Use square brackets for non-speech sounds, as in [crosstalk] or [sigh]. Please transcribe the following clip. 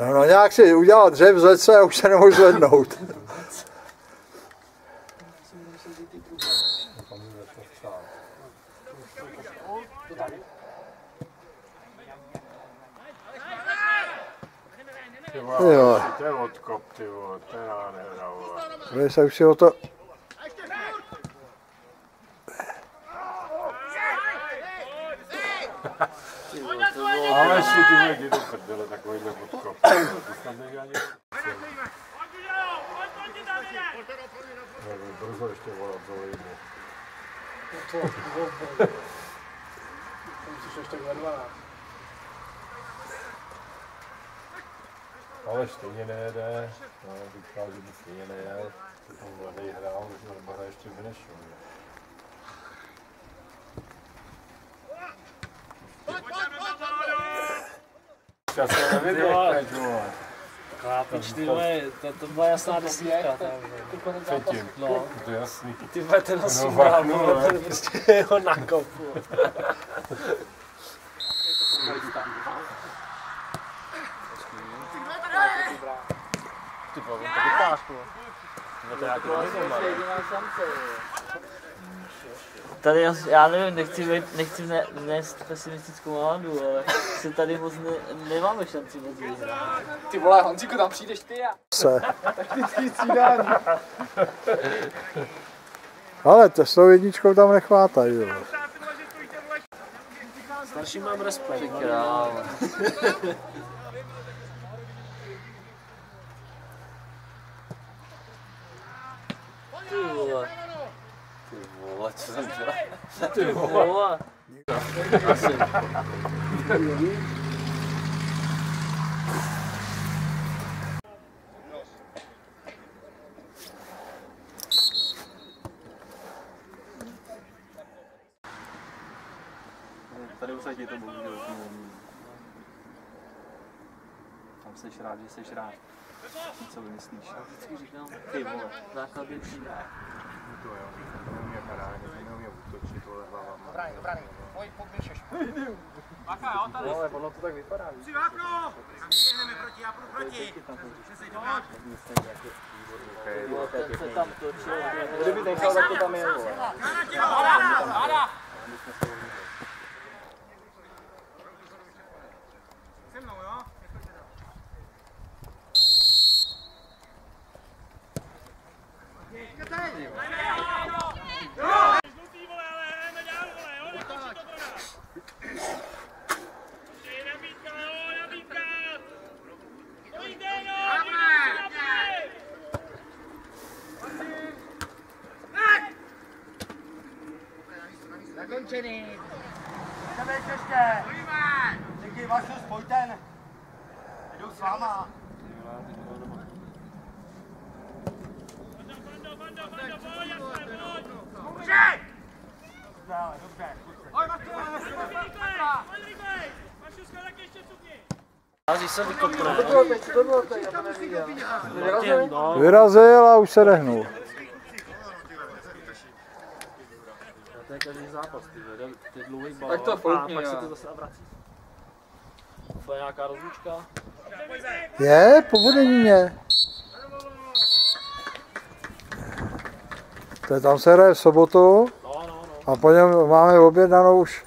No nějak si udělal dřev, zvedl se a už se nemohl zvednout. Ty vole, Jo. to je odkop, ty vole, to nádhera, vole. Vy se už si o to... Ale si ty vole, jdi do prdele, takovýhle odkop. Ty tam nejde ani... Nebo Brzo ještě volat za lejmu. Ale stejně nejede, no, říká, že by stejně nejel, to tam mladý hrál, že Barbara ještě vynešel. Já jsem nevěděl. Klápič, ty vole, to, to byla jasná desítka tam. vole. Předtím, No, to je jasný. ty vole, ten ho No, sundal, ne? to prostě jeho nakop. vole. Ty vole, to vypáš, vole. No to je nějaký Tady já, já nevím, nechci, být, nechci vne- vnést pesimistickou náladu, ale se tady moc ne, nemáme šanci moc vyhrát. Ty vole, Honzíku, tam přijdeš ty a... se. [laughs] [laughs] Ale to s tou jedničkou tam nechvátají. Jo. Starší mám respekt. Ty král. Ty vole. Vole, co jsem dělal? Ty vole. Asi. Tady usadí to bohužel. Tam seš rád, že seš rád. Co vymyslíš? Já vždycky říkám, ty vole, základ je přijde. To jo, neumí bránit, neumí útočit, vole, hlavama. Dobrý, dobrý. Pojď, poběžeš. Ale ono to tak vypadá. víš. Okej, Vole, ten se tam točil. Kdyby nechal, tak to tam je. vole. Zakončený. Jdeme ještě. Díky, Vašu, spojten. Jdu s váma. Dobře, dobře. Hází se vykopne. No, Vyrazil a už se nehnul. To je každý zápas, ty vole, ty dlouhý balón. Tak to foukni, A pak se to zase vrací. To je nějaká rozlučka. Je, po Vodenině. To je tam se hraje v sobotu No, no, no. a po něm máme objednanou už